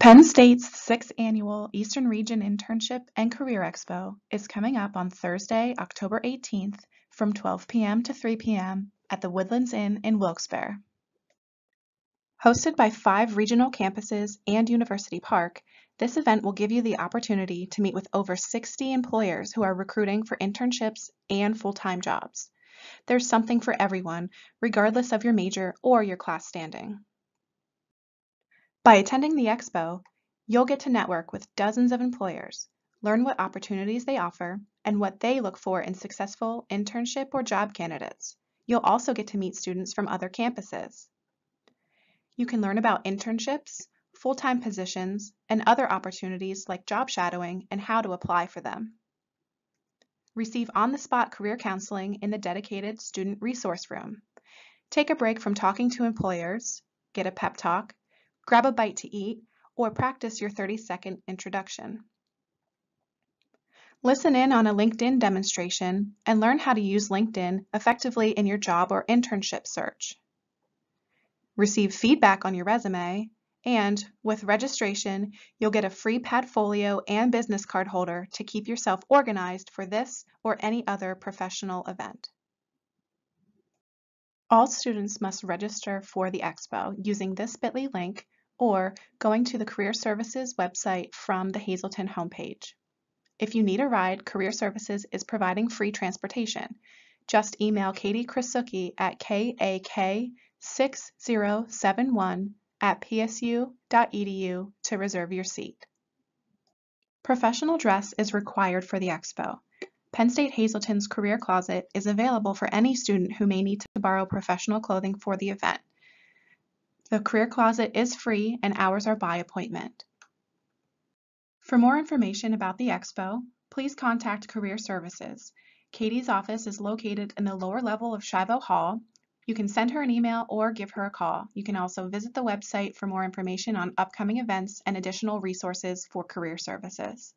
Penn State's sixth annual Eastern Region Internship and Career Expo is coming up on Thursday, October 18th from 12 p.m. to 3 p.m. at the Woodlands Inn in Wilkes-Barre. Hosted by five regional campuses and University Park, this event will give you the opportunity to meet with over 60 employers who are recruiting for internships and full-time jobs. There's something for everyone, regardless of your major or your class standing. By attending the expo, you'll get to network with dozens of employers, learn what opportunities they offer, and what they look for in successful internship or job candidates. You'll also get to meet students from other campuses. You can learn about internships, full-time positions, and other opportunities like job shadowing and how to apply for them. Receive on-the-spot career counseling in the dedicated Student Resource Room. Take a break from talking to employers, get a pep talk, grab a bite to eat, or practice your 30-second introduction. Listen in on a LinkedIn demonstration and learn how to use LinkedIn effectively in your job or internship search. Receive feedback on your resume, and with registration, you'll get a free Padfolio and business card holder to keep yourself organized for this or any other professional event. All students must register for the Expo using this bit.ly link or going to the Career Services website from the Hazleton homepage. If you need a ride, Career Services is providing free transportation. Just email Katie Krasucki at kak6071 at psu.edu to reserve your seat. Professional dress is required for the expo. Penn State Hazleton's Career Closet is available for any student who may need to borrow professional clothing for the event. The Career Closet is free and hours are by appointment. For more information about the Expo, please contact Career Services. Katie's office is located in the lower level of Schiavo Hall. You can send her an email or give her a call. You can also visit the website for more information on upcoming events and additional resources for career services.